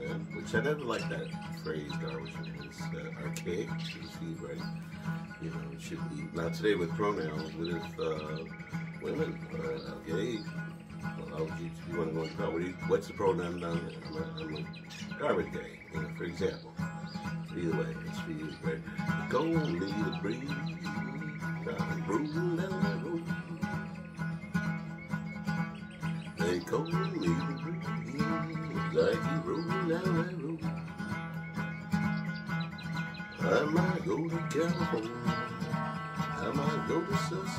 Which I never liked that phrase, Darwish. It's uh, archaic, see, right? You know, it should be. Now, today with pronouns, if uh, women are gay? Well, you, you want to go into? What what's the pronoun down there? I'm a, I'm a garbage day, you know, for example. Either way, it's for you, right? Go leave the breeze. They call me the breeze, like you rolling down that road. I might go to California, I might go to too.